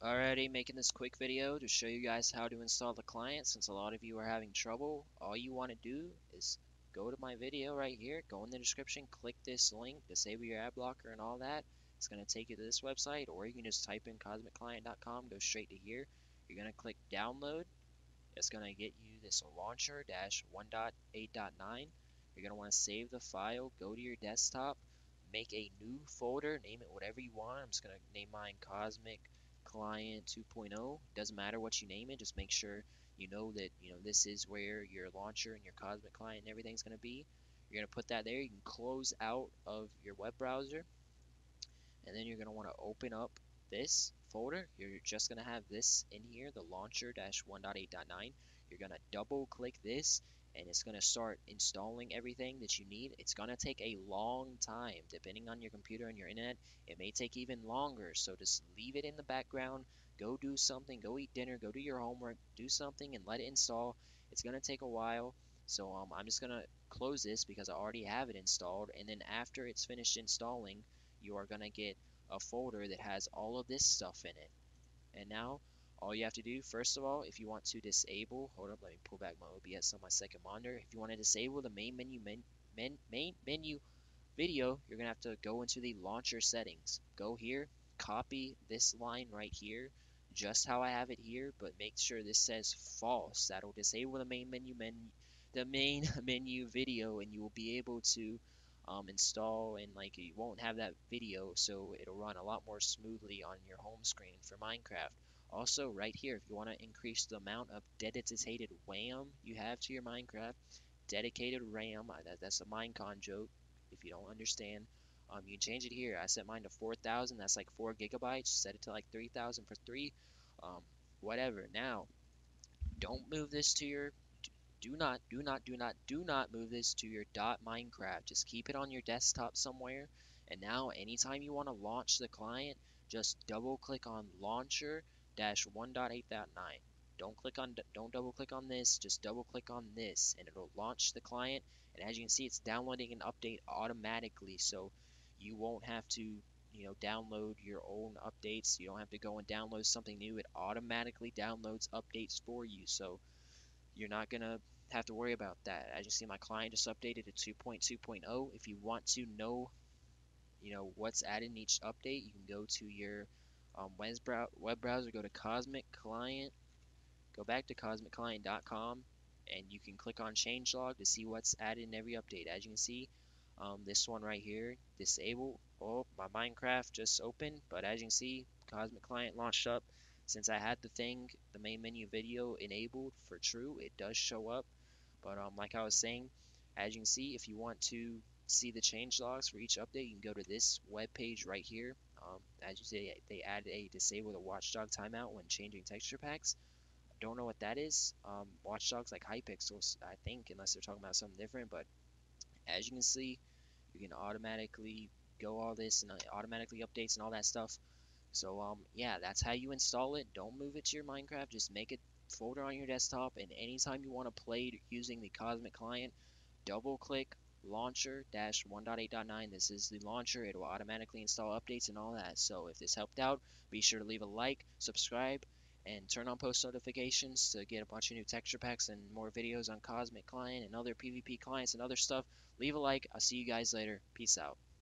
Alrighty, making this quick video to show you guys how to install the client since a lot of you are having trouble. All you want to do is go to my video right here, go in the description, click this link, disable your ad blocker and all that. It's going to take you to this website or you can just type in cosmicclient.com, go straight to here. You're going to click download. It's going to get you this launcher dash 1.8.9. You're going to want to save the file, go to your desktop, make a new folder, name it whatever you want. I'm just going to name mine Cosmic client 2.0 doesn't matter what you name it just make sure you know that you know this is where your launcher and your cosmic client and everything's going to be. You're going to put that there. You can close out of your web browser and then you're going to want to open up this folder. You're just going to have this in here the launcher 1.8.9 you're going to double click this and it's going to start installing everything that you need. It's going to take a long time depending on your computer and your internet. It may take even longer, so just leave it in the background. Go do something, go eat dinner, go do your homework, do something and let it install. It's going to take a while, so um, I'm just going to close this because I already have it installed and then after it's finished installing, you are going to get a folder that has all of this stuff in it. And now all you have to do first of all if you want to disable hold up let me pull back my OBS on my second monitor. If you want to disable the main menu men, main menu video you're gonna have to go into the launcher settings. Go here copy this line right here just how I have it here but make sure this says false. That'll disable the main menu men the main menu video and you will be able to um, install and like you won't have that video so it'll run a lot more smoothly on your home screen for Minecraft also, right here, if you want to increase the amount of dedicated RAM you have to your Minecraft, dedicated RAM, that, that's a Minecon joke, if you don't understand, um, you change it here. I set mine to 4,000, that's like 4 gigabytes, set it to like 3,000 for 3, um, whatever. Now, don't move this to your, do not, do not, do not, do not move this to your Minecraft. Just keep it on your desktop somewhere, and now anytime you want to launch the client, just double click on launcher, 1.8.9. Don't click on, don't double click on this, just double click on this and it'll launch the client. And as you can see, it's downloading an update automatically. So you won't have to, you know, download your own updates. You don't have to go and download something new. It automatically downloads updates for you. So you're not going to have to worry about that. As you see, my client just updated to 2.2.0. If you want to know, you know, what's added in each update, you can go to your um, web browser, go to Cosmic Client, go back to cosmicclient.com, and you can click on changelog to see what's added in every update. As you can see, um, this one right here, disable. Oh, my Minecraft just opened, but as you can see, Cosmic Client launched up. Since I had the thing, the main menu video enabled for true, it does show up. But um, like I was saying, as you can see, if you want to see the change logs for each update, you can go to this web page right here. Um, as you say, they added a disable the watchdog timeout when changing texture packs. Don't know what that is. Um, watchdogs like Hypixels, I think, unless they're talking about something different. But as you can see, you can automatically go all this and automatically updates and all that stuff. So um, yeah, that's how you install it. Don't move it to your Minecraft. Just make a folder on your desktop, and anytime you want to play using the Cosmic Client, double click launcher 1.8.9 this is the launcher. It will automatically install updates and all that. So if this helped out be sure to leave a like subscribe and turn on post notifications to get a bunch of new texture packs and more videos on cosmic client and other pvp clients and other stuff. Leave a like. I'll see you guys later. Peace out